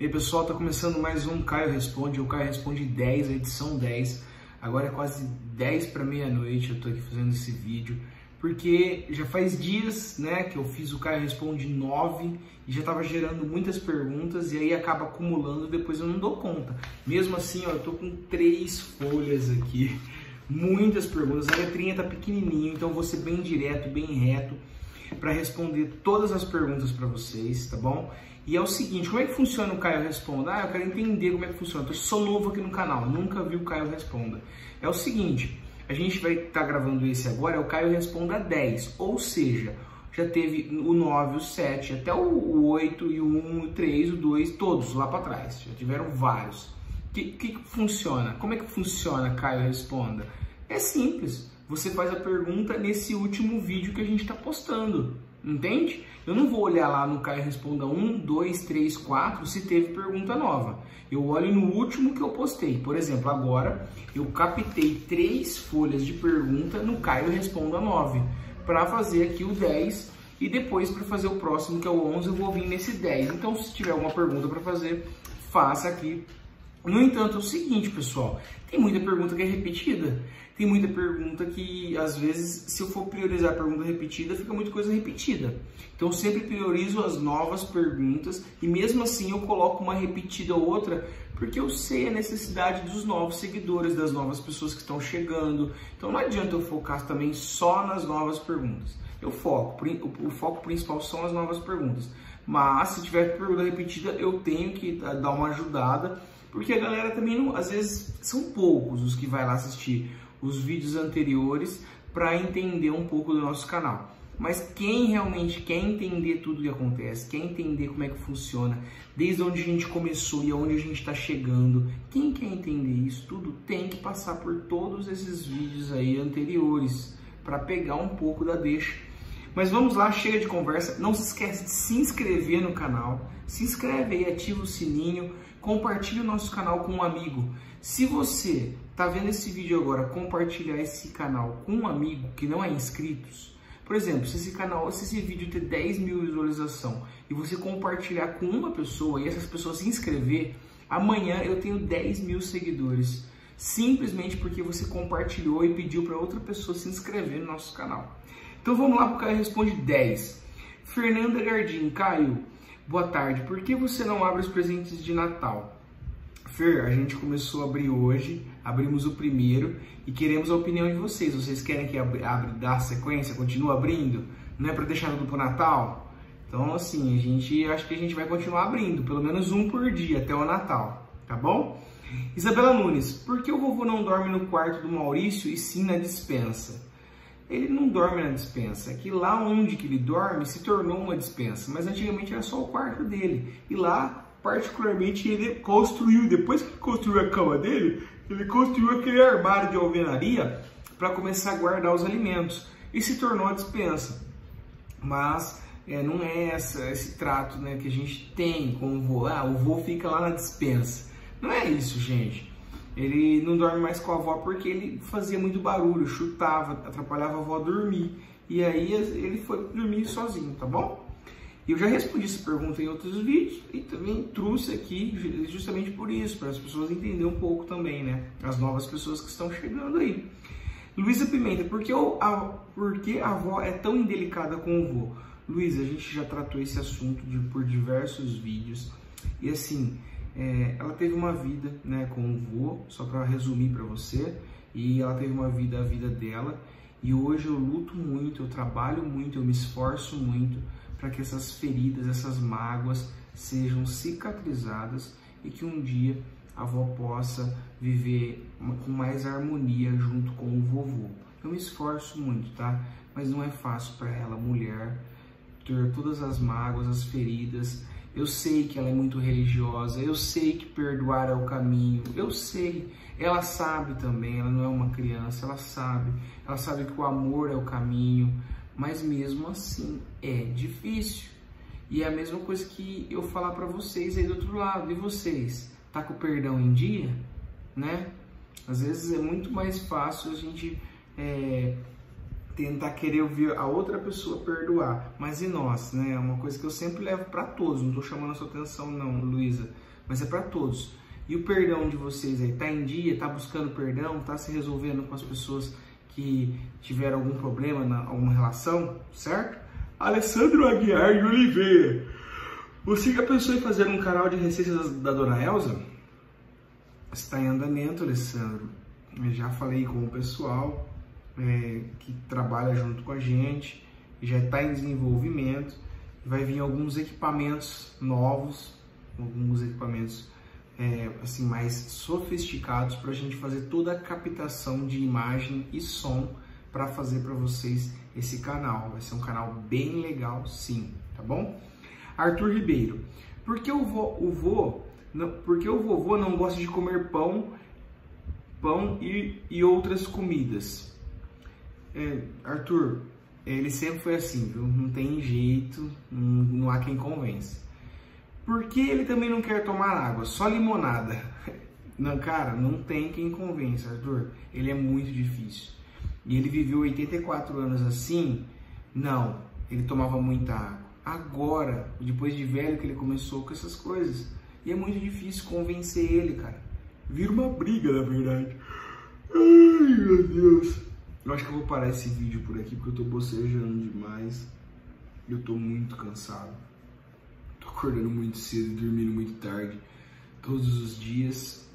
E aí pessoal, tá começando mais um Caio Responde, o Caio Responde 10, a edição 10. Agora é quase 10 para meia-noite, eu tô aqui fazendo esse vídeo, porque já faz dias, né, que eu fiz o Caio Responde 9 e já tava gerando muitas perguntas e aí acaba acumulando, depois eu não dou conta. Mesmo assim, ó, eu tô com três folhas aqui, muitas perguntas, a letrinha tá pequenininho, então vou ser bem direto, bem reto para responder todas as perguntas para vocês, tá bom? E é o seguinte, como é que funciona o Caio Responda? Ah, eu quero entender como é que funciona. Eu sou novo aqui no canal, nunca vi o Caio Responda. É o seguinte, a gente vai estar tá gravando esse agora, é o Caio Responda 10, ou seja, já teve o 9, o 7, até o 8 e o 1, o 3, o 2, todos lá para trás. Já tiveram vários. O que, que funciona? Como é que funciona Caio Responda? É simples. Você faz a pergunta nesse último vídeo que a gente está postando. Entende? Eu não vou olhar lá no Caio Responda 1, 2, 3, 4 se teve pergunta nova. Eu olho no último que eu postei. Por exemplo, agora eu captei três folhas de pergunta no Caio Responda 9 para fazer aqui o 10 e depois para fazer o próximo que é o 11 eu vou vir nesse 10. Então se tiver alguma pergunta para fazer, faça aqui no entanto, é o seguinte, pessoal, tem muita pergunta que é repetida. Tem muita pergunta que, às vezes, se eu for priorizar a pergunta repetida, fica muita coisa repetida. Então, sempre priorizo as novas perguntas e, mesmo assim, eu coloco uma repetida ou outra, porque eu sei a necessidade dos novos seguidores, das novas pessoas que estão chegando. Então, não adianta eu focar também só nas novas perguntas. Eu foco, o foco principal são as novas perguntas. Mas, se tiver pergunta repetida, eu tenho que dar uma ajudada porque a galera também, não, às vezes, são poucos os que vai lá assistir os vídeos anteriores para entender um pouco do nosso canal. Mas quem realmente quer entender tudo que acontece, quer entender como é que funciona, desde onde a gente começou e aonde a gente está chegando, quem quer entender isso tudo tem que passar por todos esses vídeos aí anteriores para pegar um pouco da deixa. Mas vamos lá, chega de conversa. Não se esquece de se inscrever no canal. Se inscreve aí, ativa o sininho compartilhe o nosso canal com um amigo. Se você está vendo esse vídeo agora, compartilhar esse canal com um amigo que não é inscrito, por exemplo, se esse canal, se esse vídeo ter 10 mil visualização e você compartilhar com uma pessoa e essas pessoas se inscrever, amanhã eu tenho 10 mil seguidores. Simplesmente porque você compartilhou e pediu para outra pessoa se inscrever no nosso canal. Então vamos lá para o Caio Responde 10. Fernanda Gardim, Caio, Boa tarde. Por que você não abre os presentes de Natal? Fer, a gente começou a abrir hoje, abrimos o primeiro e queremos a opinião de vocês. Vocês querem que abra, abra dá sequência, continue abrindo? Não é para deixar tudo pro Natal? Então, assim, a gente acho que a gente vai continuar abrindo, pelo menos um por dia até o Natal, tá bom? Isabela Nunes, por que o vovô não dorme no quarto do Maurício e sim na dispensa? Ele não dorme na dispensa. Que lá onde que ele dorme se tornou uma dispensa, mas antigamente era só o quarto dele. E lá, particularmente, ele construiu, depois que construiu a cama dele, ele construiu aquele armário de alvenaria para começar a guardar os alimentos. E se tornou a dispensa. Mas é, não é essa, esse trato né, que a gente tem com o vô. Ah, o vô fica lá na dispensa. Não é isso, gente. Ele não dorme mais com a avó porque ele fazia muito barulho, chutava, atrapalhava a avó dormir. E aí ele foi dormir sozinho, tá bom? Eu já respondi essa pergunta em outros vídeos e também trouxe aqui justamente por isso, para as pessoas entenderem um pouco também, né? As novas pessoas que estão chegando aí. Luísa Pimenta, por que, a, por que a avó é tão indelicada com o vô? Luísa, a gente já tratou esse assunto de, por diversos vídeos. E assim, é, ela teve uma vida né, com o vô, só para resumir para você, e ela teve uma vida, a vida dela, e hoje eu luto muito, eu trabalho muito, eu me esforço muito para que essas feridas, essas mágoas sejam cicatrizadas e que um dia a avó possa viver com mais harmonia junto com o vovô. Eu me esforço muito, tá? Mas não é fácil para ela, mulher, ter todas as mágoas, as feridas, eu sei que ela é muito religiosa, eu sei que perdoar é o caminho, eu sei. Ela sabe também, ela não é uma criança, ela sabe. Ela sabe que o amor é o caminho, mas mesmo assim é difícil. E é a mesma coisa que eu falar para vocês aí do outro lado. E vocês? Tá com o perdão em dia? Né? Às vezes é muito mais fácil a gente é, tentar querer ouvir a outra pessoa perdoar. Mas e nós, né? É uma coisa que eu sempre levo para todos. Não tô chamando a sua atenção não, Luísa, mas é para todos. E o perdão de vocês aí, tá em dia, tá buscando perdão, tá se resolvendo com as pessoas que tiveram algum problema na alguma relação, certo? Alessandro Aguiar de Oliveira. Você já pensou em fazer um canal de receitas da Dona Elza? Está em andamento, Alessandro. Eu já falei com o pessoal é, que trabalha junto com a gente, já está em desenvolvimento. Vai vir alguns equipamentos novos, alguns equipamentos é, assim mais sofisticados para a gente fazer toda a captação de imagem e som para fazer para vocês esse canal. Vai ser um canal bem legal, sim, tá bom? Arthur Ribeiro, por que o, vô, o não, porque o vovô não gosta de comer pão, pão e, e outras comidas? É, Arthur, ele sempre foi assim, viu? Não tem jeito, não, não há quem convence. Por que ele também não quer tomar água? Só limonada. Não, cara, não tem quem convença, Arthur. Ele é muito difícil. E ele viveu 84 anos assim? Não, ele tomava muita água. Agora, depois de velho que ele começou com essas coisas. E é muito difícil convencer ele, cara. Vira uma briga, na verdade. Ai, meu Deus. Eu acho que eu vou parar esse vídeo por aqui porque eu tô bocejando demais. Eu tô muito cansado acordando muito cedo, dormindo muito tarde, todos os dias,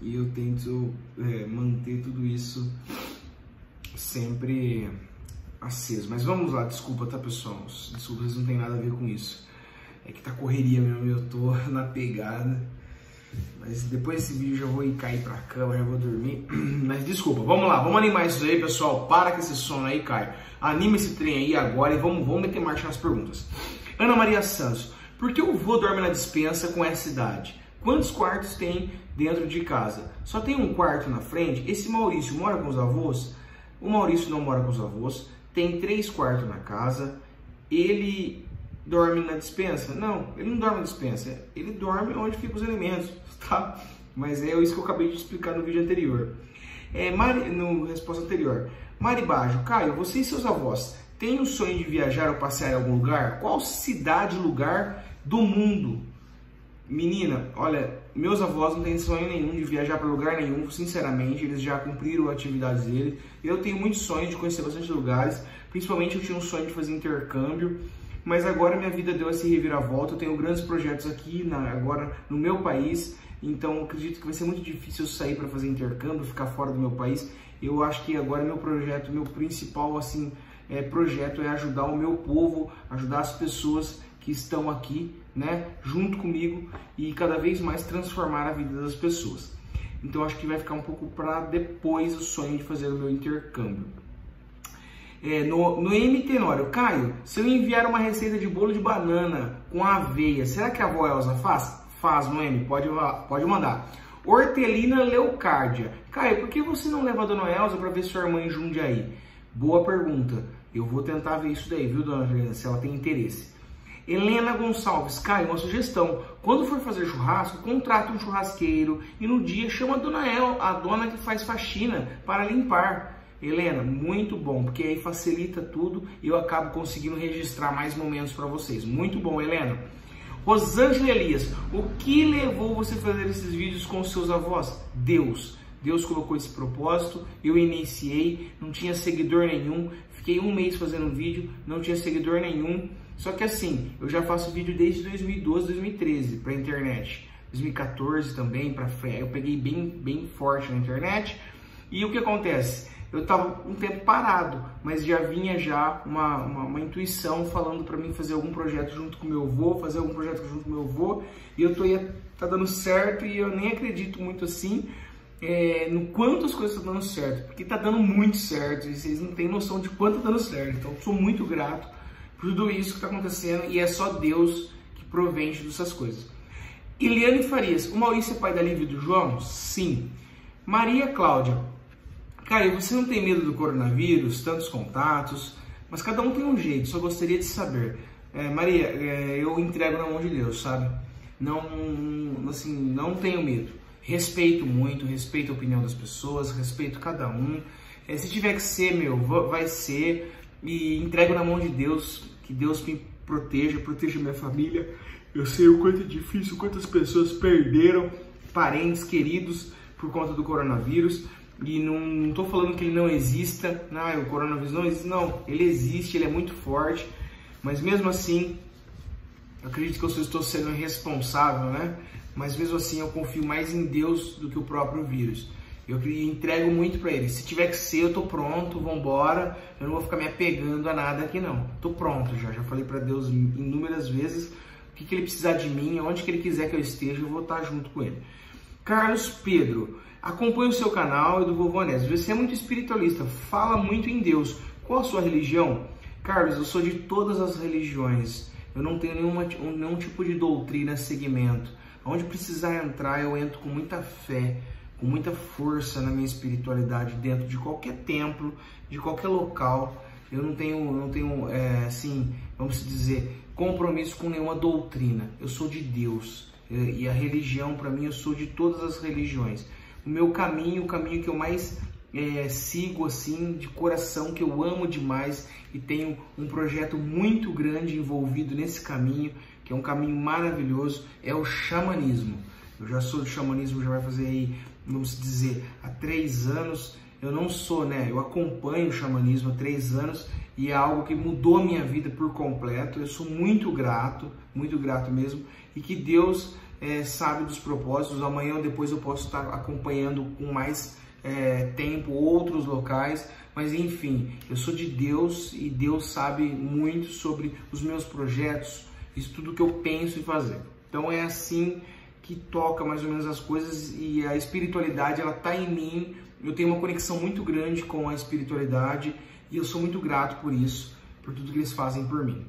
e eu tento é, manter tudo isso sempre aceso. Mas vamos lá, desculpa, tá pessoal? Desculpa, não tem nada a ver com isso. É que tá correria mesmo, eu tô na pegada. Mas depois desse vídeo já vou ir cair pra cama, já vou dormir. Mas desculpa, vamos lá, vamos animar isso aí, pessoal. Para com esse sono aí, Caio. Anima esse trem aí agora e vamos, vamos meter marcha nas perguntas. Ana Maria Santos, por que o vô dorme na dispensa com essa idade? Quantos quartos tem dentro de casa? Só tem um quarto na frente? Esse Maurício mora com os avós? O Maurício não mora com os avós, tem três quartos na casa, ele dorme na dispensa? Não, ele não dorme na dispensa, ele dorme onde ficam os alimentos, tá? Mas é isso que eu acabei de explicar no vídeo anterior. É, Mari, no resposta anterior. Mari Bajo, Caio, você e seus avós têm o sonho de viajar ou passear em algum lugar? Qual cidade, lugar do mundo. Menina, olha, meus avós não têm sonho nenhum de viajar para lugar nenhum, sinceramente, eles já cumpriram atividades deles. Eu tenho muitos sonhos de conhecer bastante lugares, principalmente eu tinha um sonho de fazer intercâmbio, mas agora minha vida deu esse reviravolta, eu tenho grandes projetos aqui na, agora no meu país, então acredito que vai ser muito difícil eu sair para fazer intercâmbio, ficar fora do meu país. Eu acho que agora meu projeto, meu principal assim, é, projeto é ajudar o meu povo, ajudar as pessoas que estão aqui, né, junto comigo e cada vez mais transformar a vida das pessoas. Então acho que vai ficar um pouco para depois o sonho de fazer o meu intercâmbio. É, no, no M Tenório, Caio, se eu enviar uma receita de bolo de banana com aveia, será que a avó Elza faz? Faz no M, pode, pode mandar. Hortelina leucárdia. Caio, por que você não leva a dona Elza para ver sua irmã em Jundiaí? Boa pergunta. Eu vou tentar ver isso daí, viu, dona Juliana, se ela tem interesse. Helena Gonçalves, Caio, uma sugestão. Quando for fazer churrasco, contrata um churrasqueiro e no dia chama a dona El, a dona que faz faxina, para limpar. Helena, muito bom, porque aí facilita tudo e eu acabo conseguindo registrar mais momentos para vocês. Muito bom, Helena. Rosângela Elias, o que levou você a fazer esses vídeos com seus avós? Deus. Deus colocou esse propósito, eu iniciei, não tinha seguidor nenhum, fiquei um mês fazendo vídeo, não tinha seguidor nenhum. Só que assim, eu já faço vídeo desde 2012, 2013 para internet. 2014 também para fé. Eu peguei bem, bem forte na internet. E o que acontece? Eu estava um tempo parado, mas já vinha já uma, uma, uma intuição falando para mim fazer algum projeto junto com meu avô, fazer algum projeto junto com meu avô, e eu tô tá dando certo e eu nem acredito muito assim é, no quanto as coisas estão dando certo, porque tá dando muito certo e vocês não têm noção de quanto tá dando certo. Então, sou muito grato tudo isso que está acontecendo e é só Deus que provém dessas coisas. Eliane Farias, o Maurício é pai da Lívia e do João? Sim. Maria Cláudia, Caio, você não tem medo do coronavírus, tantos contatos, mas cada um tem um jeito, só gostaria de saber. É, Maria, é, eu entrego na mão de Deus, sabe? Não, assim, não tenho medo. Respeito muito, respeito a opinião das pessoas, respeito cada um. É, se tiver que ser, meu, vai ser. E entrego na mão de Deus, que Deus me proteja, proteja minha família. Eu sei o quanto é difícil, quantas pessoas perderam parentes queridos por conta do coronavírus. E não estou falando que ele não exista, não, o coronavírus não existe, não, ele existe, ele é muito forte, mas mesmo assim, acredito que eu estou sendo irresponsável, né? Mas mesmo assim eu confio mais em Deus do que o próprio vírus. Eu entrego muito para ele. Se tiver que ser, eu tô pronto, vambora. Eu não vou ficar me apegando a nada aqui não. Tô pronto já. Já falei para Deus inúmeras vezes o que, que ele precisar de mim, onde que ele quiser que eu esteja, eu vou estar junto com ele. Carlos Pedro, acompanhe o seu canal e do Vovô Onésio. Você é muito espiritualista, fala muito em Deus. Qual a sua religião? Carlos, eu sou de todas as religiões. Eu não tenho nenhuma, nenhum tipo de doutrina, segmento. Onde precisar entrar, eu entro com muita fé com muita força na minha espiritualidade dentro de qualquer templo, de qualquer local. Eu não tenho, não tenho é, assim, vamos dizer, compromisso com nenhuma doutrina. Eu sou de Deus e a religião, para mim, eu sou de todas as religiões. O meu caminho, o caminho que eu mais é, sigo assim de coração, que eu amo demais e tenho um projeto muito grande envolvido nesse caminho, que é um caminho maravilhoso, é o xamanismo. Eu já sou do xamanismo, já vai fazer aí vamos dizer, há três anos. Eu não sou, né? Eu acompanho o xamanismo há três anos e é algo que mudou a minha vida por completo. Eu sou muito grato, muito grato mesmo, e que Deus é, sabe dos propósitos. Amanhã ou depois eu posso estar acompanhando com mais é, tempo outros locais, mas enfim, eu sou de Deus e Deus sabe muito sobre os meus projetos, isso tudo que eu penso em fazer. Então é assim que toca mais ou menos as coisas e a espiritualidade ela tá em mim. Eu tenho uma conexão muito grande com a espiritualidade e eu sou muito grato por isso, por tudo que eles fazem por mim.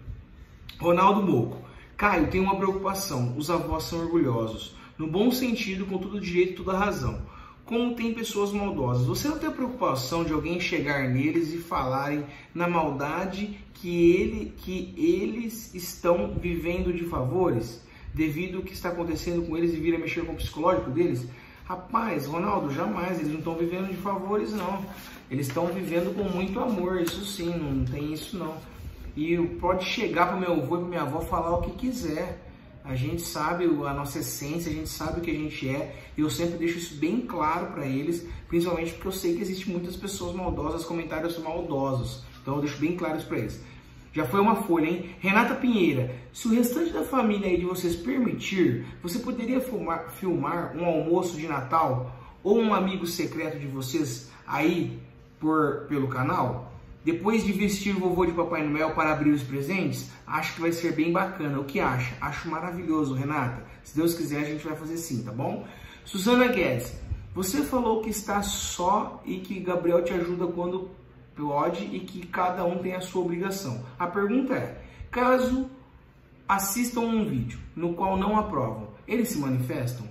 Ronaldo Moco. Caio, tenho uma preocupação. Os avós são orgulhosos, no bom sentido, com todo direito e toda razão. Como tem pessoas maldosas, você não tem a preocupação de alguém chegar neles e falarem na maldade que, ele, que eles estão vivendo de favores? devido ao que está acontecendo com eles e vir a mexer com o psicológico deles? Rapaz, Ronaldo, jamais, eles não estão vivendo de favores, não. Eles estão vivendo com muito amor, isso sim, não tem isso não. E pode chegar para meu avô e para minha avó falar o que quiser. A gente sabe a nossa essência, a gente sabe o que a gente é. E eu sempre deixo isso bem claro para eles, principalmente porque eu sei que existem muitas pessoas maldosas, comentários maldosos. Então eu deixo bem claro isso para eles. Já foi uma folha, hein? Renata Pinheira, se o restante da família aí de vocês permitir, você poderia filmar, filmar um almoço de Natal ou um amigo secreto de vocês aí por, pelo canal? Depois de vestir o vovô de Papai Noel para abrir os presentes, acho que vai ser bem bacana. O que acha? Acho maravilhoso, Renata. Se Deus quiser, a gente vai fazer sim, tá bom? Suzana Guedes, você falou que está só e que Gabriel te ajuda quando pode e que cada um tem a sua obrigação. A pergunta é: caso assistam um vídeo no qual não aprovam, eles se manifestam?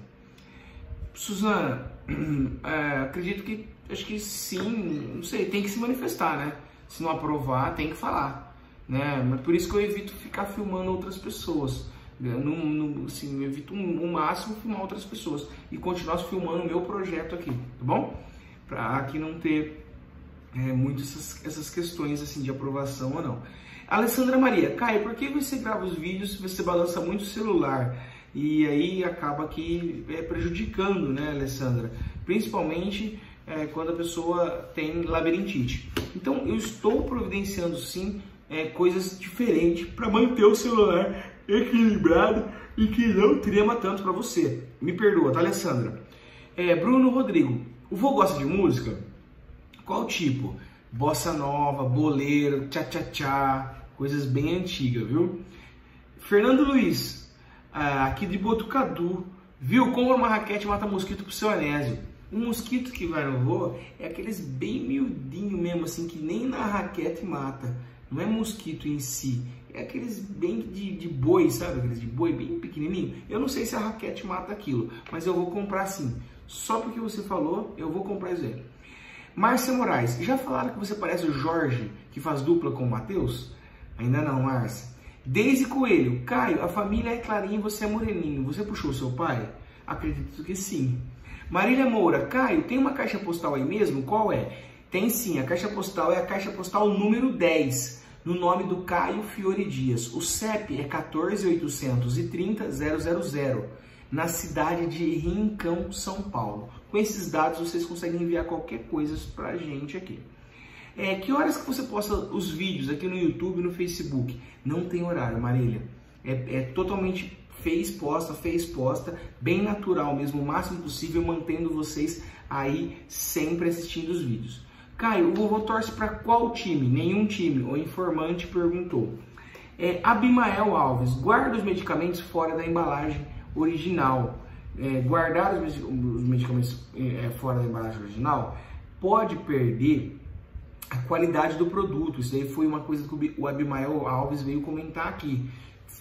Suzana, é, acredito que acho que sim, não sei, tem que se manifestar, né? Se não aprovar, tem que falar, né? Mas por isso que eu evito ficar filmando outras pessoas. No, no, assim, eu evito o máximo filmar outras pessoas e continuar filmando o meu projeto aqui, tá bom? Para aqui não ter é, muito essas, essas questões assim de aprovação ou não. Alessandra Maria, Caio, por que você grava os vídeos se você balança muito o celular? E aí acaba que é prejudicando, né, Alessandra? Principalmente é, quando a pessoa tem labirintite. Então eu estou providenciando sim é, coisas diferentes para manter o celular equilibrado e que não trema tanto para você. Me perdoa, tá, Alessandra? É, Bruno Rodrigo, o vô gosta de música? Qual tipo? Bossa nova, boleiro, tchá-tchá-tchá, coisas bem antigas, viu? Fernando Luiz, ah, aqui de Botucatu, viu? Compra uma raquete mata mosquito pro seu anésio. Um mosquito que vai no voo é aqueles bem miudinho mesmo, assim, que nem na raquete mata. Não é mosquito em si, é aqueles bem de, de boi, sabe? Aqueles de boi bem pequenininho. Eu não sei se a raquete mata aquilo, mas eu vou comprar sim. Só porque você falou, eu vou comprar isso aí. Márcia Moraes, já falaram que você parece o Jorge, que faz dupla com o Matheus? Ainda não, Márcia. Deise Coelho, Caio, a família é clarinha e você é moreninho. Você puxou seu pai? Acredito que sim. Marília Moura, Caio, tem uma caixa postal aí mesmo? Qual é? Tem sim, a caixa postal é a caixa postal número 10, no nome do Caio Fiore Dias. O CEP é 14830 na cidade de Rincão, São Paulo. Com esses dados vocês conseguem enviar qualquer coisa para a gente aqui. É, que horas que você posta os vídeos aqui no YouTube e no Facebook? Não tem horário, Marília. É, é totalmente fez posta, fez posta, bem natural mesmo, o máximo possível, mantendo vocês aí sempre assistindo os vídeos. Caio, o vovô torce para qual time? Nenhum time, o informante perguntou. É, Abimael Alves, guarda os medicamentos fora da embalagem original. É, guardar os, os medicamentos é, fora da embalagem original pode perder a qualidade do produto. Isso aí foi uma coisa que o Abimael Alves veio comentar aqui.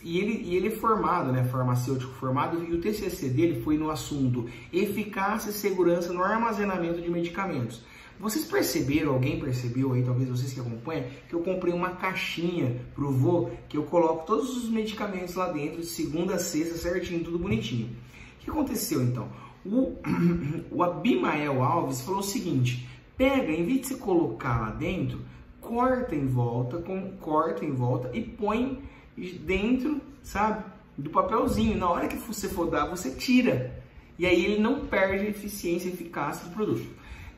E ele, e ele é formado, né, farmacêutico formado, e o TCC dele foi no assunto eficácia e segurança no armazenamento de medicamentos. Vocês perceberam, alguém percebeu aí, talvez vocês que acompanham, que eu comprei uma caixinha pro vô, que eu coloco todos os medicamentos lá dentro, de segunda a sexta, certinho, tudo bonitinho. O que aconteceu então? O, o Abimael Alves falou o seguinte, pega, em vez de você colocar lá dentro, corta em volta, com, corta em volta e põe dentro, sabe? Do papelzinho. Na hora que você for dar, você tira. E aí ele não perde a eficiência e eficácia do produto.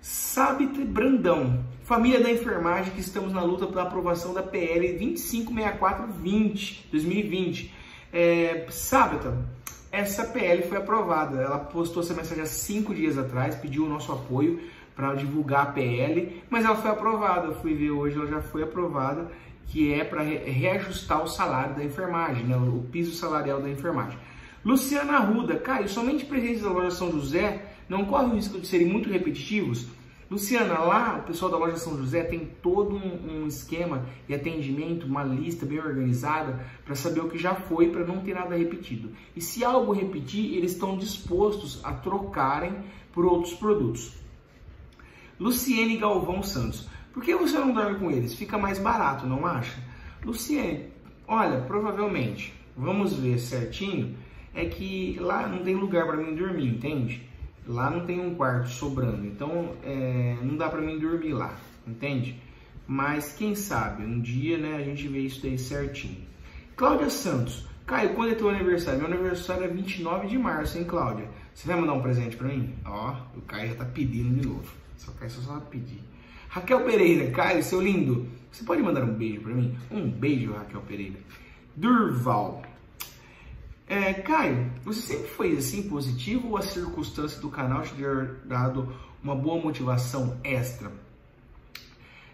Sábite Brandão, família da enfermagem que estamos na luta pela aprovação da PL 256420 2020. É, Sábita, essa PL foi aprovada. Ela postou essa mensagem há cinco dias atrás, pediu o nosso apoio para divulgar a PL, mas ela foi aprovada. Eu fui ver hoje, ela já foi aprovada que é para reajustar o salário da enfermagem, né, o piso salarial da enfermagem. Luciana Arruda, Caio, somente presentes da loja São José não corre o risco de serem muito repetitivos? Luciana, lá o pessoal da loja São José tem todo um, um esquema de atendimento, uma lista bem organizada para saber o que já foi, para não ter nada repetido. E se algo repetir, eles estão dispostos a trocarem por outros produtos. Luciene Galvão Santos, por que você não dorme com eles? Fica mais barato, não acha? Luciene, olha, provavelmente, vamos ver certinho, é que lá não tem lugar para mim dormir, entende? Lá não tem um quarto sobrando, então é, não dá para mim dormir lá, entende? Mas quem sabe, um dia né, a gente vê isso aí certinho. Cláudia Santos, Caio, quando é teu aniversário? Meu aniversário é 29 de março, hein, Cláudia? Você vai mandar um presente para mim? Ó, o Caio já tá pedindo de novo. Só Caio só sabe pedir. Raquel Pereira, Caio, seu lindo, você pode mandar um beijo para mim? Um beijo, Raquel Pereira. Durval. É, Caio, você sempre foi assim positivo ou a circunstância do canal te ter dado uma boa motivação extra?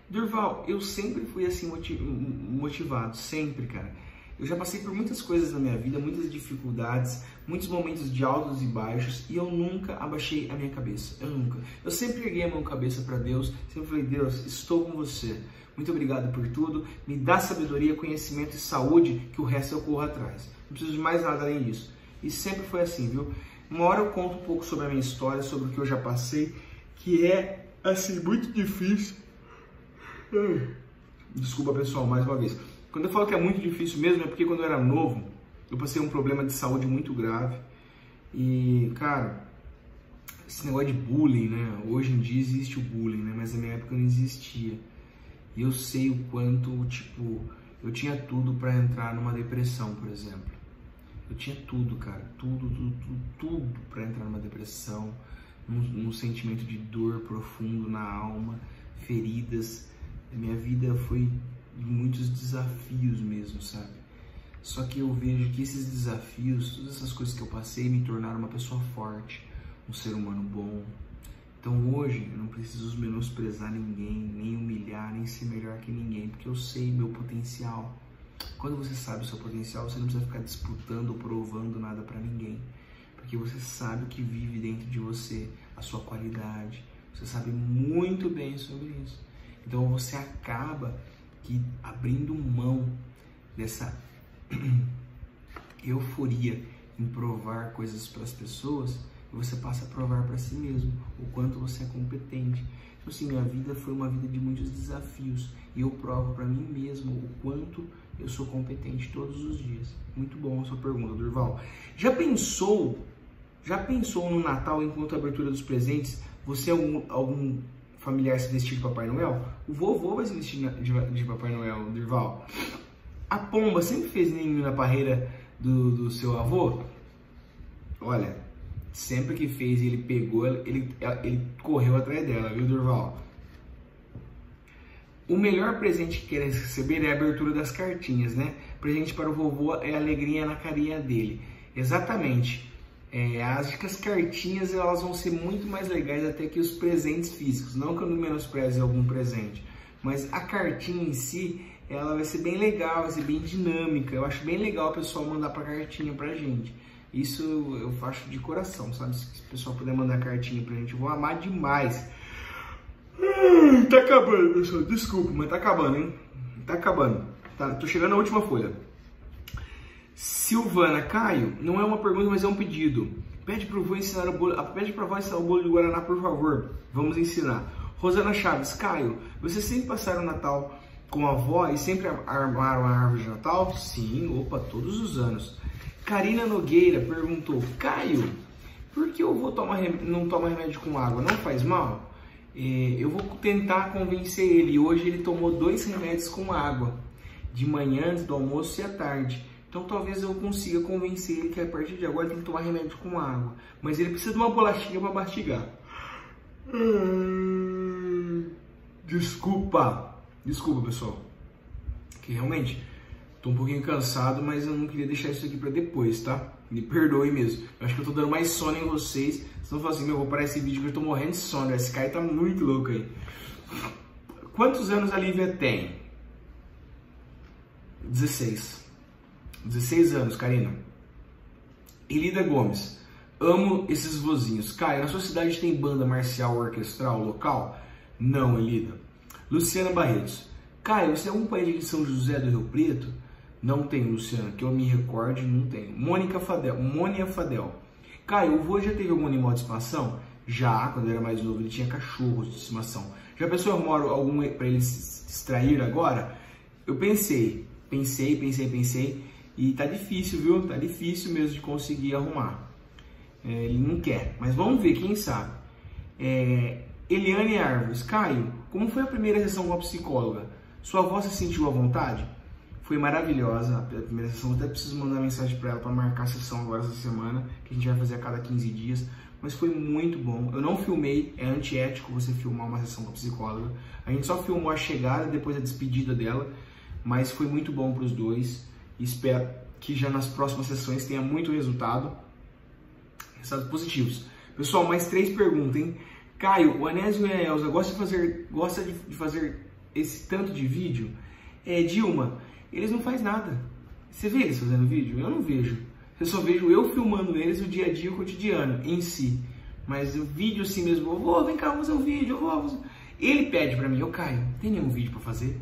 Durval, eu sempre fui assim motivado, sempre, cara. Eu já passei por muitas coisas na minha vida, muitas dificuldades, muitos momentos de altos e baixos e eu nunca abaixei a minha cabeça. Eu nunca. Eu sempre erguei a minha cabeça para Deus, sempre falei: Deus, estou com você. Muito obrigado por tudo. Me dá sabedoria, conhecimento e saúde que o resto eu corro atrás. Não preciso de mais nada além disso. E sempre foi assim, viu? Uma hora eu conto um pouco sobre a minha história, sobre o que eu já passei, que é assim muito difícil. Desculpa, pessoal, mais uma vez. Quando eu falo que é muito difícil mesmo, é porque quando eu era novo, eu passei um problema de saúde muito grave. E, cara, esse negócio de bullying, né? Hoje em dia existe o bullying, né? Mas na minha época não existia. E eu sei o quanto, tipo, eu tinha tudo para entrar numa depressão, por exemplo. Eu tinha tudo, cara, tudo, tudo, tudo, tudo para entrar numa depressão, num, num sentimento de dor profundo na alma, feridas. Minha vida foi muitos desafios mesmo, sabe? Só que eu vejo que esses desafios, todas essas coisas que eu passei, me tornaram uma pessoa forte, um ser humano bom. Então hoje eu não preciso menosprezar ninguém, nem humilhar, nem ser melhor que ninguém, porque eu sei meu potencial. Quando você sabe o seu potencial, você não precisa ficar disputando ou provando nada para ninguém, porque você sabe o que vive dentro de você, a sua qualidade. Você sabe muito bem sobre isso. Então você acaba que abrindo mão dessa euforia em provar coisas para as pessoas, você passa a provar para si mesmo o quanto você é competente. Então, assim, minha vida foi uma vida de muitos desafios e eu provo para mim mesmo o quanto eu sou competente todos os dias. Muito bom a sua pergunta, Durval. Já pensou, já pensou no Natal enquanto abertura dos presentes, você algum, algum familiar se vestir de Papai Noel? O vovô vai se vestir de, Papai Noel, Durval. A pomba sempre fez ninho na parreira do, do seu avô? Olha, sempre que fez e ele pegou, ele, ele correu atrás dela, viu, Durval? O melhor presente que quer receber é a abertura das cartinhas, né? Presente para o vovô é a alegria na carinha dele. Exatamente. É, acho que as cartinhas elas vão ser muito mais legais até que os presentes físicos. Não que eu não menospreze algum presente, mas a cartinha em si ela vai ser bem legal, vai ser bem dinâmica. Eu acho bem legal o pessoal mandar para cartinha pra gente. Isso eu faço de coração, sabe? Se o pessoal puder mandar cartinha pra gente, eu vou amar demais. Tá acabando, pessoal. Desculpa, mas tá acabando, hein? Tá acabando. Tá, tô chegando na última folha. Silvana Caio, não é uma pergunta, mas é um pedido. Pede pro avô ensinar o bolo, pede avó ensinar o bolo de Guaraná, por favor. Vamos ensinar. Rosana Chaves, Caio, vocês sempre passaram o Natal com a avó e sempre armaram a árvore de Natal? Sim, opa, todos os anos. Karina Nogueira perguntou, Caio, por que o avô toma, não toma remédio com água? Não faz mal? É, eu vou tentar convencer ele. Hoje ele tomou dois remédios com água, de manhã, antes do almoço e à tarde. Então talvez eu consiga convencer ele que a partir de agora tem que tomar remédio com água. Mas ele precisa de uma bolachinha para mastigar. Hum, desculpa. Desculpa, pessoal. Que realmente tô um pouquinho cansado, mas eu não queria deixar isso aqui para depois, tá? Me perdoe mesmo. Eu acho que eu tô dando mais sono em vocês. Vocês vão falar assim, meu, vou parar esse vídeo que eu tô morrendo de sono. Esse cara tá muito louco aí. Quantos anos a Lívia tem? 16. 16 anos, Karina. Elida Gomes. Amo esses vozinhos. Caio, na sua cidade tem banda marcial orquestral local? Não, Elida. Luciana Barretos. Caio, você é um país de São José do Rio Preto? Não tem, Luciana, que eu me recorde, não tem. Mônica Fadel. Mônia Fadel. Caio, o vô já teve algum animal de estimação? Já, quando era mais novo, ele tinha cachorros de estimação. Já pensou eu moro algum para ele se distrair agora? Eu pensei, pensei, pensei, pensei. E tá difícil, viu? Tá difícil mesmo de conseguir arrumar. É, ele não quer, mas vamos ver, quem sabe. É, Eliane Arvos, Caio, como foi a primeira sessão com a psicóloga? Sua avó se sentiu à vontade? Foi maravilhosa a primeira sessão. Até preciso mandar mensagem para ela para marcar a sessão agora essa semana, que a gente vai fazer a cada 15 dias. Mas foi muito bom. Eu não filmei, é antiético você filmar uma sessão com a psicóloga. A gente só filmou a chegada e depois a despedida dela, mas foi muito bom para os dois. Espero que já nas próximas sessões tenha muito resultado. Resultados positivos. Pessoal, mais três perguntas, hein? Caio, o Anésio e a Elza gosta de fazer, gosta de, fazer esse tanto de vídeo? É, Dilma, eles não fazem nada. Você vê eles fazendo vídeo? Eu não vejo. Eu só vejo eu filmando eles o dia a dia, o cotidiano em si. Mas o vídeo assim mesmo, vou, vem cá, vamos fazer um vídeo, eu. Ele pede pra mim, ô Caio, tem nenhum vídeo pra fazer?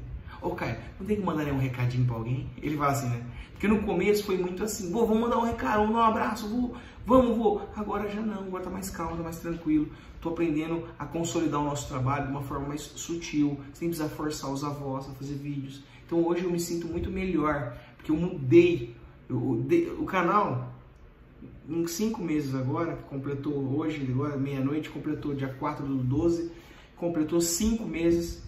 Ô, Caio, não tem que mandar nenhum recadinho pra alguém? Ele fala assim, né? Porque no começo foi muito assim, vou, vamos mandar um recado, vamos dar um abraço, vou, vamos, vou. Agora já não, agora tá mais calmo, tá mais tranquilo. Tô aprendendo a consolidar o nosso trabalho de uma forma mais sutil, sem precisar forçar os avós a fazer vídeos. Então hoje eu me sinto muito melhor, porque eu mudei. Eu, o canal, em cinco meses agora, completou hoje, agora meia-noite, completou dia 4 do 12, completou cinco meses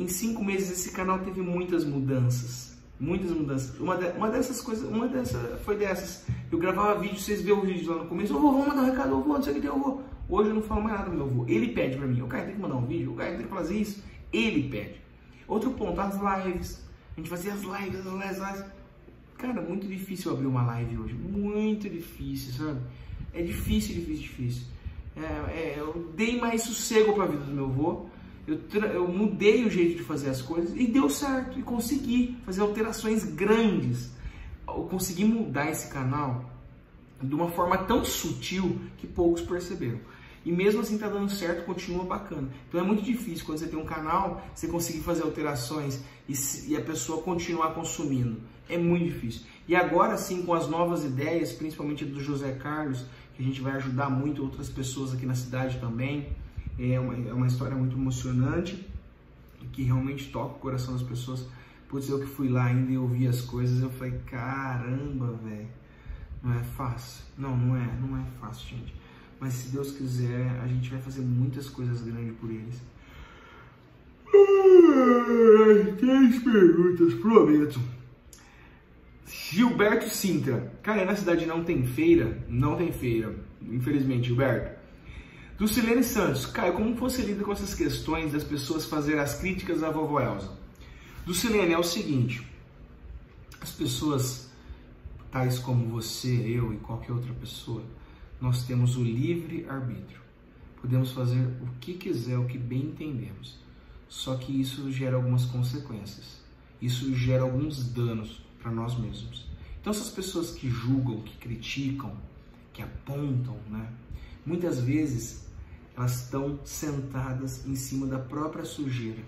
em cinco meses esse canal teve muitas mudanças. Muitas mudanças. Uma, de, uma dessas coisas, uma dessas foi dessas. Eu gravava vídeo, vocês vêem o vídeo lá no começo, eu vou, vou mandar um recado, eu vou, não sei o que tem, eu vou. Hoje eu não falo mais nada do meu avô. Ele pede pra mim, o cara tem que mandar um vídeo, o cara tem que fazer isso. Ele pede. Outro ponto, as lives. A gente fazia as lives, as lives, as lives. Cara, muito difícil abrir uma live hoje. Muito difícil, sabe? É difícil, difícil, difícil. É, é, eu dei mais sossego pra vida do meu avô eu, eu mudei o jeito de fazer as coisas e deu certo. E consegui fazer alterações grandes. Eu consegui mudar esse canal de uma forma tão sutil que poucos perceberam. E mesmo assim tá dando certo, continua bacana. Então é muito difícil quando você tem um canal, você conseguir fazer alterações e, e a pessoa continuar consumindo. É muito difícil. E agora sim, com as novas ideias, principalmente do José Carlos, que a gente vai ajudar muito outras pessoas aqui na cidade também. É uma, é uma história muito emocionante que realmente toca o coração das pessoas. Putz, eu que fui lá ainda e ouvi as coisas, eu falei, caramba, velho, não é fácil. Não, não é, não é fácil, gente. mas se Deus quiser, a gente vai fazer muitas coisas grandes por eles. Três perguntas, prometo. Gilberto Sintra. Cara, na cidade não tem feira? Não tem feira, infelizmente, Gilberto. Do Silene Santos. Caio, como você lida com essas questões das pessoas fazerem as críticas à vovó Elza? Do Silene é o seguinte. As pessoas, tais como você, eu e qualquer outra pessoa, nós temos o livre arbítrio. Podemos fazer o que quiser, o que bem entendemos. Só que isso gera algumas consequências. Isso gera alguns danos para nós mesmos. Então essas pessoas que julgam, que criticam, que apontam, né? Muitas vezes elas estão sentadas em cima da própria sujeira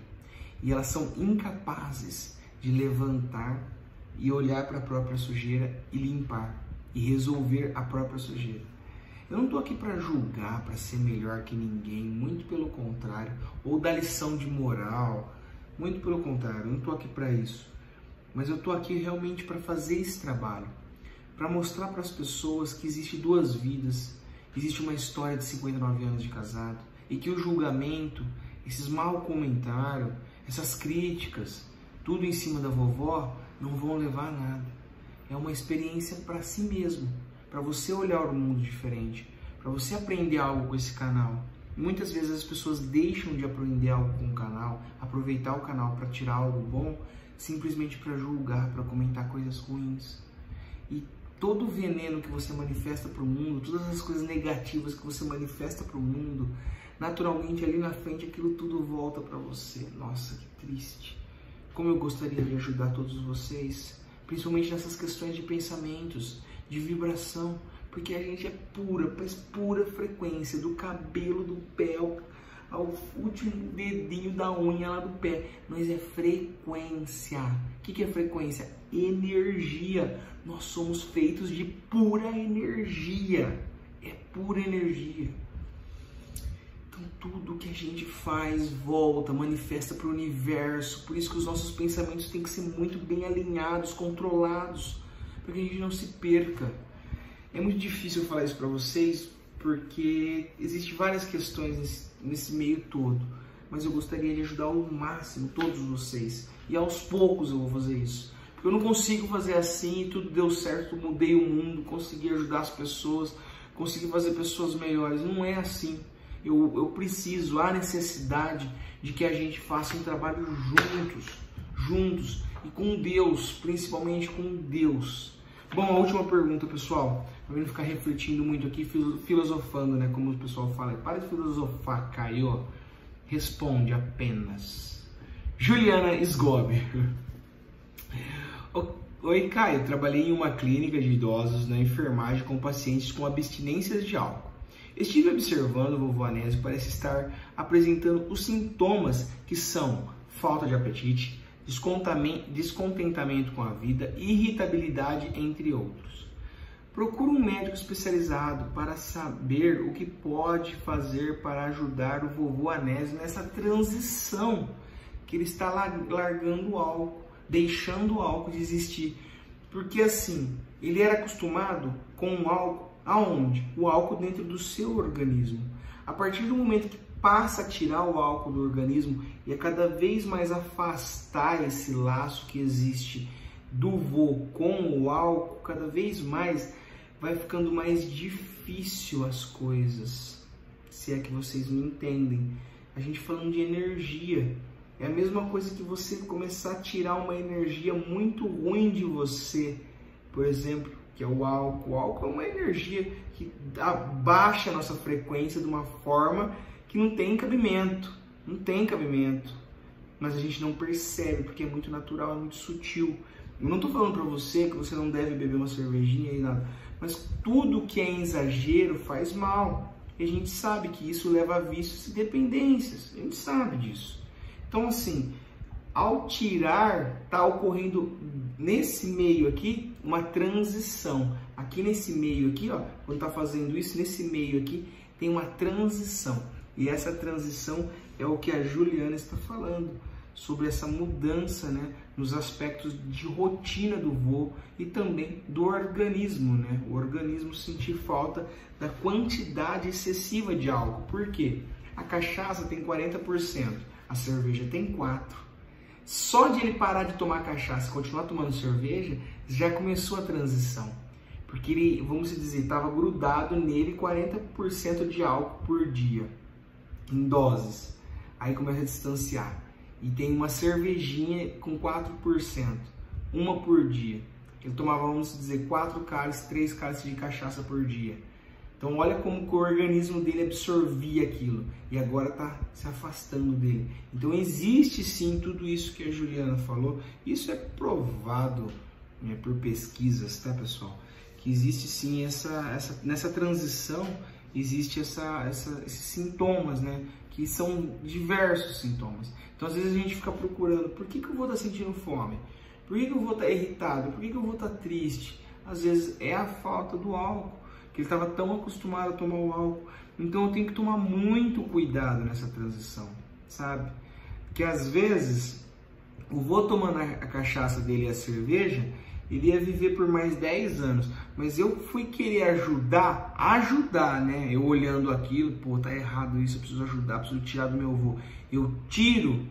e elas são incapazes de levantar e olhar para a própria sujeira e limpar e resolver a própria sujeira. Eu não estou aqui para julgar, para ser melhor que ninguém, muito pelo contrário, ou dar lição de moral, muito pelo contrário, eu não estou aqui para isso. Mas eu estou aqui realmente para fazer esse trabalho, para mostrar para as pessoas que existe duas vidas, existe uma história de 59 anos de casado e que o julgamento, esses mal comentários, essas críticas, tudo em cima da vovó, não vão levar a nada. É uma experiência para si mesmo, para você olhar o mundo diferente, para você aprender algo com esse canal. Muitas vezes as pessoas deixam de aprender algo com o canal, aproveitar o canal para tirar algo bom, simplesmente para julgar, para comentar coisas ruins. E todo o veneno que você manifesta para o mundo, todas as coisas negativas que você manifesta para o mundo, naturalmente ali na frente aquilo tudo volta para você. Nossa, que triste. Como eu gostaria de ajudar todos vocês, principalmente nessas questões de pensamentos, de vibração, porque a gente é pura, pura frequência, do cabelo do pé ao último dedinho da unha lá do pé. Nós é frequência. O que, que é frequência? Energia. Nós somos feitos de pura energia. É pura energia. Então tudo que a gente faz volta, manifesta para o universo. Por isso que os nossos pensamentos têm que ser muito bem alinhados, controlados, para que a gente não se perca. É muito difícil falar isso para vocês porque existem várias questões nesse, nesse meio todo, mas eu gostaria de ajudar ao máximo todos vocês e aos poucos eu vou fazer isso. Eu não consigo fazer assim tudo deu certo, mudei o mundo, consegui ajudar as pessoas, consegui fazer pessoas melhores. Não é assim eu, eu preciso, há necessidade de que a gente faça um trabalho juntos, juntos e com Deus, principalmente com Deus. Bom, a última pergunta, pessoal, para não ficar refletindo muito aqui, filosofando, né, como o pessoal fala, para de filosofar, Caio, responde apenas. Juliana Sgobi. Oi, Caio, trabalhei em uma clínica de idosos na enfermagem com pacientes com abstinências de álcool. Estive observando o vovô Anésio parece estar apresentando os sintomas que são falta de apetite, descontentamento com a vida, irritabilidade, entre outros. Procure um médico especializado para saber o que pode fazer para ajudar o vovô Anésio nessa transição que ele está largando o álcool, deixando o álcool de existir. Porque assim, ele era acostumado com o álcool Aonde? O álcool dentro do seu organismo. A partir do momento que passa a tirar o álcool do organismo e a cada vez mais afastar esse laço que existe do vô com o álcool, cada vez mais vai ficando mais difícil as coisas. Se é que vocês me entendem. A gente falando de energia. É a mesma coisa que você começar a tirar uma energia muito ruim de você. Por exemplo, que é o álcool. O álcool é uma energia que abaixa a nossa frequência de uma forma que não tem cabimento, não tem cabimento. Mas a gente não percebe porque é muito natural, é muito sutil. Eu não estou falando para você que você não deve beber uma cervejinha e nada, mas tudo que é exagero faz mal. E a gente sabe que isso leva a vícios e dependências. A gente sabe disso. Então, assim, ao tirar, está ocorrendo nesse meio aqui uma transição. Aqui nesse meio aqui, ó, quando está fazendo isso, nesse meio aqui tem uma transição. E essa transição é o que a Juliana está falando. sobre essa mudança né, nos aspectos de rotina do voo e também do organismo. Né? O organismo sentir falta da quantidade excessiva de álcool. Por quê? A cachaça tem 40%, a cerveja tem 4%. Só de ele parar de tomar cachaça e continuar tomando cerveja, já começou a transição. Porque ele, vamos dizer, estava grudado nele 40% de álcool por dia, em doses. Aí começa a distanciar e tem uma cervejinha com 4%, uma por dia. Ele tomava, vamos dizer, 4 cálices, 3 cálices de cachaça por dia. Então olha como o organismo dele absorvia aquilo e agora está se afastando dele. Então existe sim tudo isso que a Juliana falou. Isso é provado né, por pesquisas, tá pessoal? Que existe sim essa, essa nessa transição existe essa, essa, esses sintomas, né? Que são diversos sintomas. Então, às vezes a gente fica procurando, por que, que eu vou estar sentindo fome? Por que, que eu vou estar irritado? Por que, que eu vou estar triste? Às vezes é a falta do álcool, que ele estava tão acostumado a tomar o álcool. Então eu tenho que tomar muito cuidado nessa transição, sabe? Que às vezes eu vou tomando a cachaça dele e a cerveja, ele ia viver por mais 10 anos. Mas eu fui querer ajudar, ajudar, né? Eu olhando aquilo, pô, tá errado isso, eu preciso ajudar, preciso tirar do meu avô. Eu tiro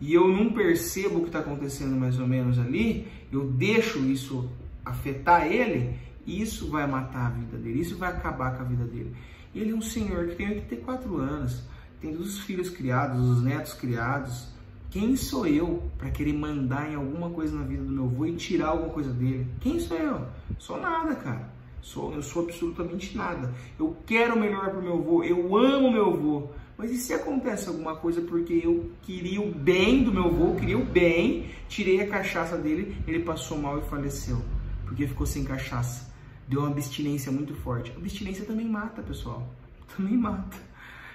e eu não percebo o que está acontecendo mais ou menos ali, eu deixo isso afetar ele, isso vai matar a vida dele, isso vai acabar com a vida dele. Ele é um senhor que tem 84 anos, tem os filhos criados, os netos criados, quem sou eu para querer mandar em alguma coisa na vida do meu avô e tirar alguma coisa dele? Quem sou eu? Sou nada, cara. Sou, eu sou absolutamente nada. Eu quero o melhor para meu avô, eu amo meu avô. Mas e se acontece alguma coisa porque eu queria o bem do meu avô, queria o bem, tirei a cachaça dele, ele passou mal e faleceu, porque ficou sem cachaça. Deu uma abstinência muito forte. Abstinência também mata, pessoal. Também mata.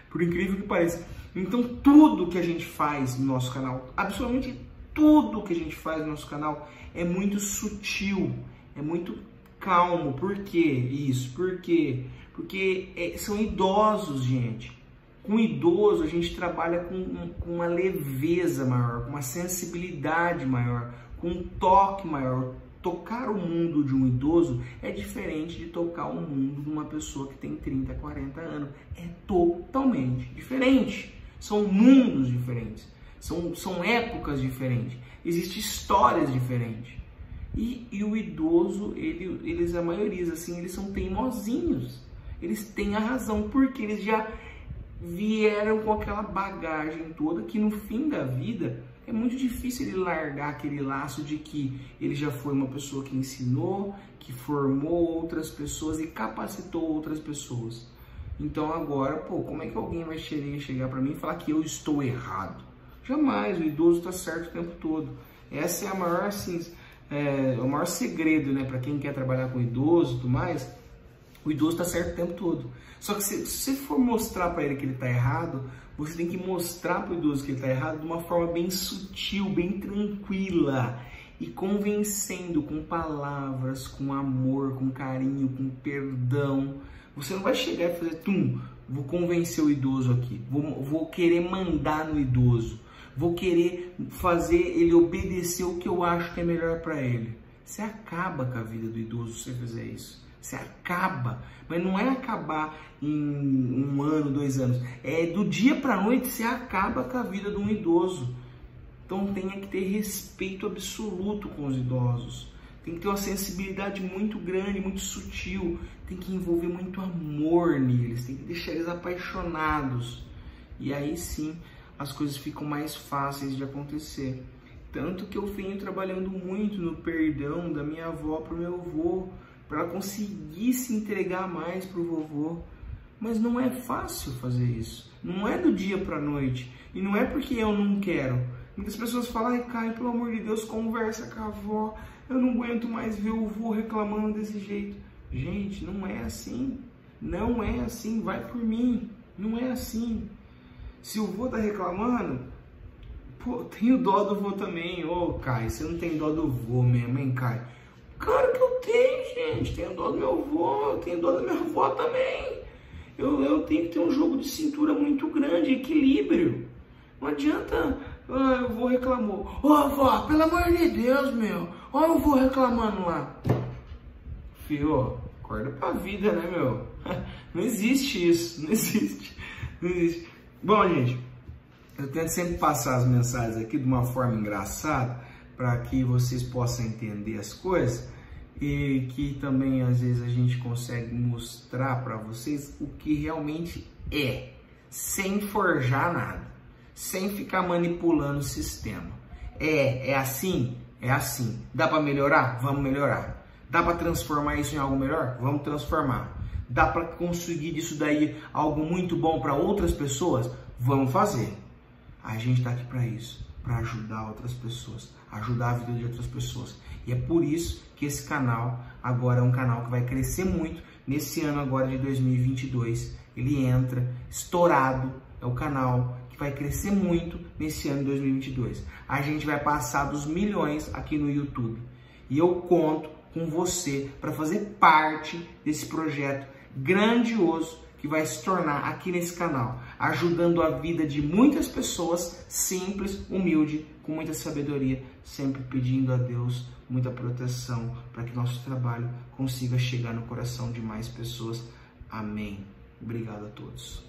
Por incrível que pareça. Então, tudo que a gente faz no nosso canal, absolutamente tudo que a gente faz no nosso canal é muito sutil, é muito calmo. Por que isso? Por quê? Porque é, são idosos, gente. Com idoso, a gente trabalha com, com uma leveza maior, com uma sensibilidade maior, com um toque maior tocar o mundo de um idoso é diferente de tocar o mundo de uma pessoa que tem 30, 40 anos. É totalmente diferente. São mundos diferentes. São, são épocas diferentes. Existem histórias diferentes. E, e o idoso, ele, eles, a maioria, assim, eles são teimosinhos. Eles têm a razão, porque eles já vieram com aquela bagagem toda que no fim da vida é muito difícil ele largar aquele laço de que ele já foi uma pessoa que ensinou, que formou outras pessoas e capacitou outras pessoas. Então agora, pô, como é que alguém vai chegar, para mim e falar que eu estou errado? Jamais, o idoso está certo o tempo todo. Essa é a maior, assim, é, o maior segredo, né, para quem quer trabalhar com idoso e tudo mais. O idoso está certo o tempo todo. Só que se, você for mostrar para ele que ele está errado, você tem que mostrar para o idoso que ele está errado de uma forma bem sutil, bem tranquila e convencendo com palavras, com amor, com carinho, com perdão. Você não vai chegar e fazer, tum, vou convencer o idoso aqui, vou, vou querer mandar no idoso, vou querer fazer ele obedecer o que eu acho que é melhor para ele. Você acaba com a vida do idoso se você fizer isso. Você acaba, mas não é acabar em um ano, dois anos. É do dia para noite você acaba com a vida de um idoso. Então tenha que ter respeito absoluto com os idosos. Tem que ter uma sensibilidade muito grande, muito sutil. Tem que envolver muito amor neles. Tem que deixar eles apaixonados. E aí sim as coisas ficam mais fáceis de acontecer. Tanto que eu venho trabalhando muito no perdão da minha avó para o meu avô para conseguir se entregar mais para o vovô. Mas não é fácil fazer isso. Não é do dia para noite. E não é porque eu não quero. Muitas pessoas falam, ai Caio, pelo amor de Deus, conversa com a avó. Eu não aguento mais ver o vô reclamando desse jeito. Gente, não é assim. Não é assim. Vai por mim. Não é assim. Se o vô tá reclamando, pô, tenho dó do vô também. Ô, Caio, você não tem dó do vô mesmo, hein, Caio? Claro que eu tenho, gente. Tenho dó do meu avô, tenho dó da minha avó também. Eu, eu tenho que ter um jogo de cintura muito grande, equilíbrio. Não adianta Ah, eu vou reclamar. Ô, oh, vó, pelo amor de Deus, meu. Olha eu vou reclamando lá. Filho, acorda pra vida, né, meu? Não existe isso, não existe. Não existe. Bom, gente, eu tento sempre passar as mensagens aqui de uma forma engraçada para que vocês possam entender as coisas e que também às vezes a gente consegue mostrar para vocês o que realmente é, sem forjar nada, sem ficar manipulando o sistema. É, é assim, é assim. Dá para melhorar? Vamos melhorar. Dá para transformar isso em algo melhor? Vamos transformar. Dá para conseguir disso daí algo muito bom para outras pessoas? Vamos fazer. A gente está aqui para isso, para ajudar outras pessoas, ajudar a vida de outras pessoas. E é por isso que esse canal agora é um canal que vai crescer muito nesse ano agora de 2022. Ele entra estourado, é o canal que vai crescer muito nesse ano de 2022. A gente vai passar dos milhões aqui no YouTube. E eu conto com você para fazer parte desse projeto grandioso que vai se tornar aqui nesse canal, ajudando a vida de muitas pessoas simples, humilde, com muita sabedoria, sempre pedindo a Deus muita proteção para que nosso trabalho consiga chegar no coração de mais pessoas. Amém. Obrigado a todos.